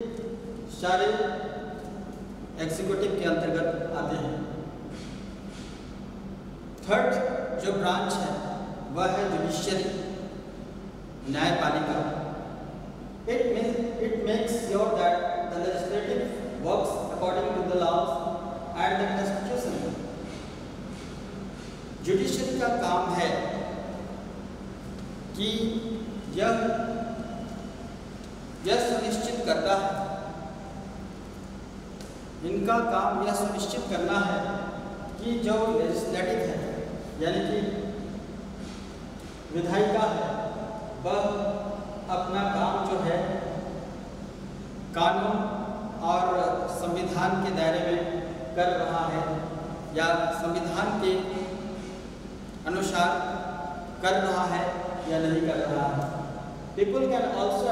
सारे एग्जीक्यूटिव के अंतर्गत आते हैं। थर्ड जो ब्रांच है, वह है जुडिशियरी न्यायपालिका। It mean it makes sure that the legislative works according to the laws and the constitution judiciary का काम है कि यह यह सुनिश्चित करता है। इनका काम यह सुनिश्चित करना है कि जो लेजिस्लेटिव है, यानी कि विधायिका है, वह अपना काम जो है, कानून और संविधान के दायरे में कर रहा है या संविधान के अनुसार कर रहा है या नहीं कर रहा है। पीपुल कैन ऑल्सो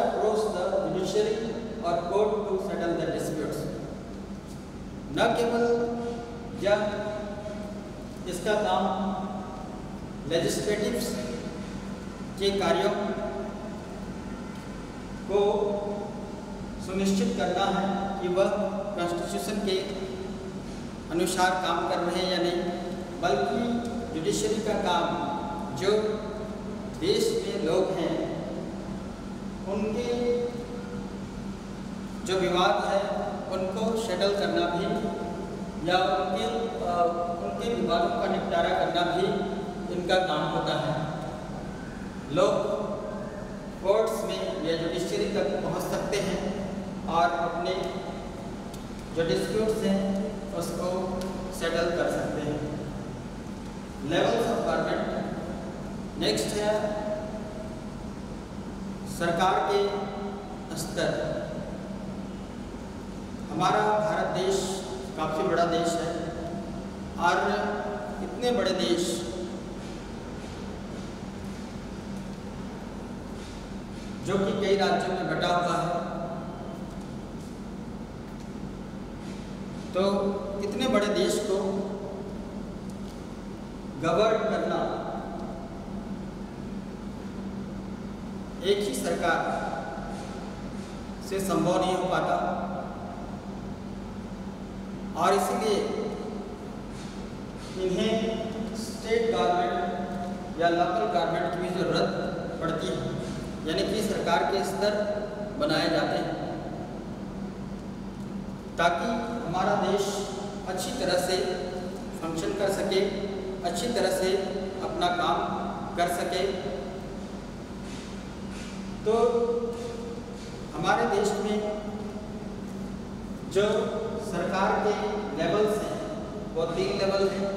जुडिशरी और court to settle the disputes न केवल यह इसका काम लेजिस्लेटिव के कार्यों को सुनिश्चित करना है कि वह कॉन्स्टिट्यूशन के अनुसार काम कर रहे हैं या नहीं बल्कि जुडिशरी का काम जो देश में लोग हैं उनके जो विवाद है, उनको सेटल करना भी या उनके उनके विवादों का निपटारा करना भी इनका काम होता है। लोग कोर्ट्स में या जुडिशरी तक पहुँच सकते हैं और अपने जो डिस्प्यूट्स हैं, उसको सेटल कर सकते हैं। लेवल्स ऑफ़ गवर्नमेंट नेक्स्ट है सरकार के स्तर। हमारा भारत देश काफ़ी बड़ा देश है और इतने बड़े देश जो कि कई राज्यों में बटा हुआ है। तो इतने बड़े देश को गवर्न करना एक ही सरकार से संभव नहीं हो पाता। और इसलिए इन्हें स्टेट गवर्नमेंट या लोकल गवर्नमेंट की ज़रूरत पड़ती है, यानी कि सरकार के स्तर बनाए जाते हैं, ताकि हमारा देश अच्छी तरह से फ़ंक्शन कर सके, अच्छी तरह से अपना काम कर सके। तो हमारे देश में जो सरकार के लेवल्स हैं, वो तीन लेवल हैं।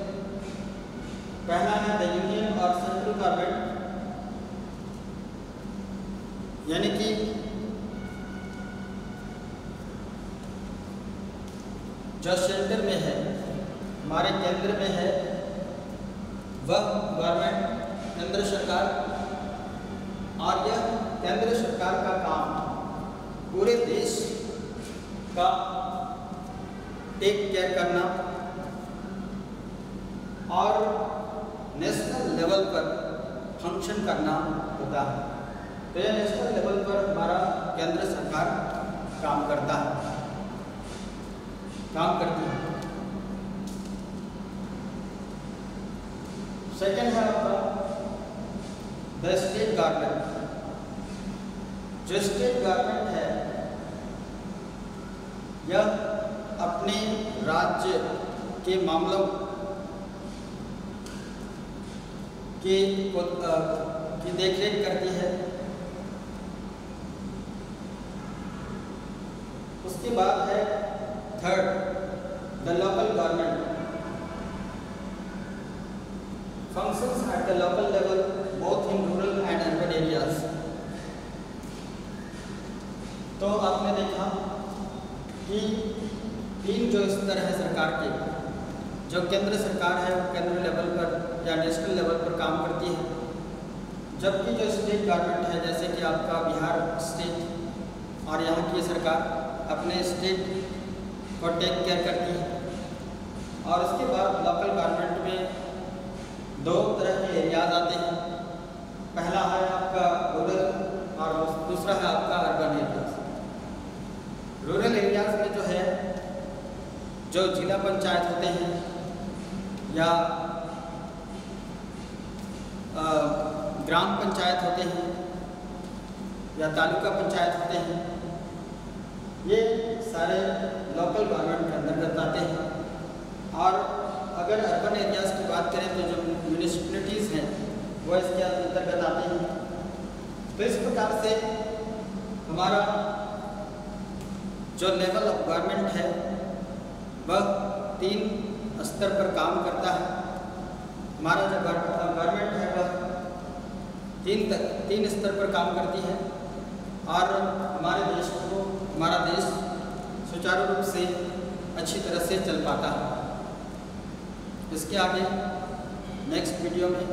पहला है द यूनियन और सेंट्रल गवर्नमेंट यानी कि जो सेंटर में है, हमारे केंद्र में है, वह गवर्नमेंट केंद्र सरकार। और यह केंद्र सरकार का काम पूरे देश का टेक केयर करना और नेशनल लेवल पर फ़ंक्शन करना होता है। तो यह नेशनल लेवल पर हमारा केंद्र सरकार काम करता है। काम करती है। सेकेंड है आपका द स्टेट गवर्नमेंट जो स्टेट गवर्नमेंट है, यह अपने राज्य के मामलों के को, देखरेख करती है। उसके बाद है third the local government functions at the local level both in rural and urban areas. तो आपने देखा कि तीन जो स्तर है सरकार के, जो केंद्र सरकार है, वो केंद्र लेवल पर या नेशनल लेवल पर काम करती है। जबकि जो स्टेट गवर्नमेंट है, जैसे कि आपका बिहार स्टेट और यहाँ की सरकार, अपने स्टेट को टेक केयर करती है। और उसके बाद लोकल गवर्नमेंट में दो तरह के एरियाज़ आते हैं। पहला है आपका रूरल और दूसरा है आपका अर्बन एरिया रूरल एरियाज़ में जो है जो जिला पंचायत होते हैं, या ग्राम पंचायत होते हैं, या तालुका पंचायत होते हैं, ये सारे लोकल गवर्नमेंट के अंतर्गत आते हैं। और अगर अर्बन एरियाज़ की बात करें तो जो म्यूनिसपलिटीज़ हैं, वो इसके अंतर्गत आते हैं। तो इस प्रकार से हमारा जो लेवल ऑफ़ गवर्नमेंट है वह तीन स्तर पर काम करता है। हमारा जो गवर्नमेंट है, वह तीन तीन स्तर पर काम करती है और हमारे देश को हमारा देश सुचारू रूप से अच्छी तरह से चल पाता है। इसके आगे नेक्स्ट वीडियो में